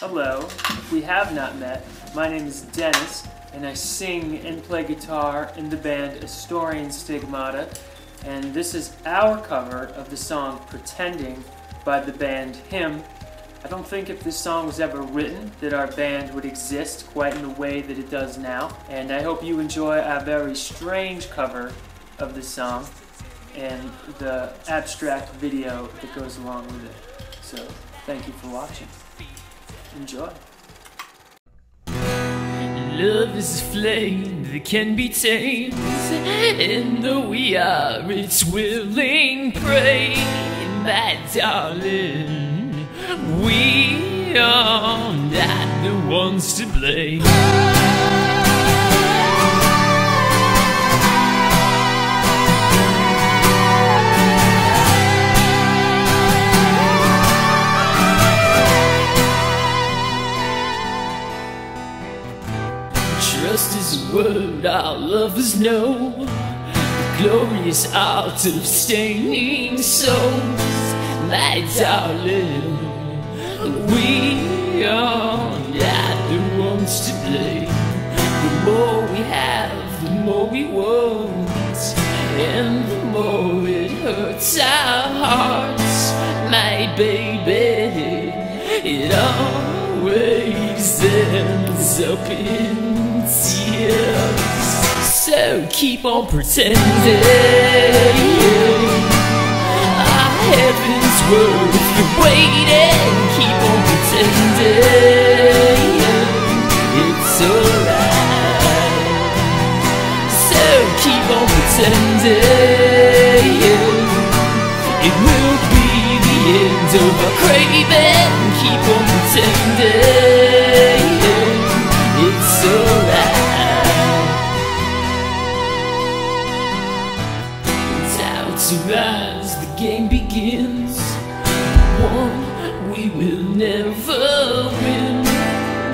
Hello, we have not met, my name is Dennis, and I sing and play guitar in the band Astorian Stigmata, and this is our cover of the song Pretending by the band Him. I don't think if this song was ever written that our band would exist quite in the way that it does now, and I hope you enjoy our very strange cover of this song and the abstract video that goes along with it. So, thank you for watching. Enjoy. Love is a flame that can be tamed, and though we are its willing prey, my darling, we are not the ones to blame. Word our lovers know. The glorious art of staining souls, my darling. We are not the ones to blame. The more we have, the more we want, and the more it hurts our hearts, my baby. It always ends up in tears. So keep on pretending our heaven's worth the waiting. Keep on pretending it's alright. So keep on pretending it will be the end of our craving. Keep on pretending begins. One we will never win,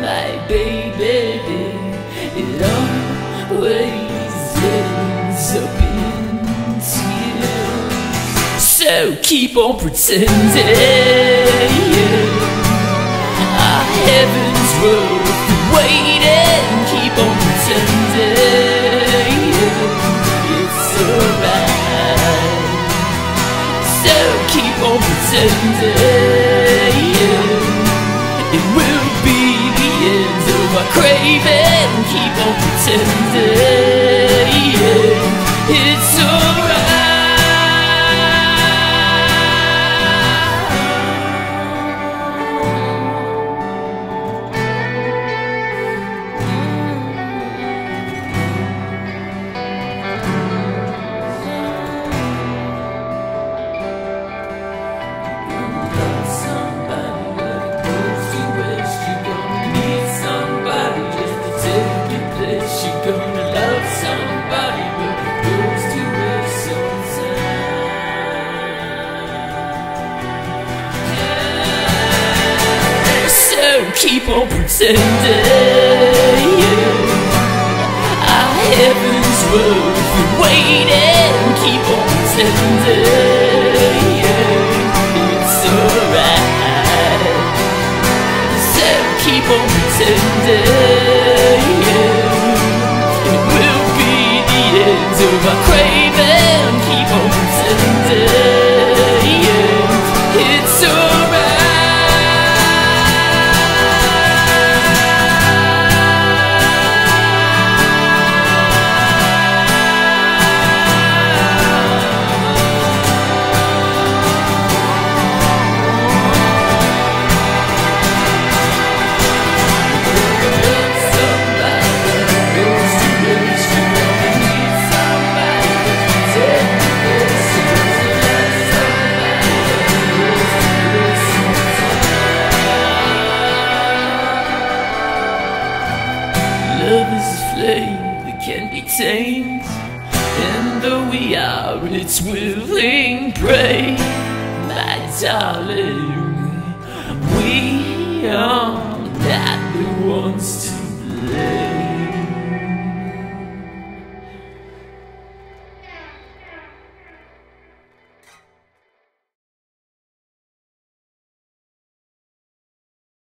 my baby. It always ends up in tears. So keep on pretending on pretending it will be the end of our craving. Keep on pretending Keep on pretending Our heaven's worth the waiting Keep on pretending It's alright. So keep on pretending It will be the end of our craving is a flame that can be tamed, and though we are its willing prey, my darling, we are not the ones to blame.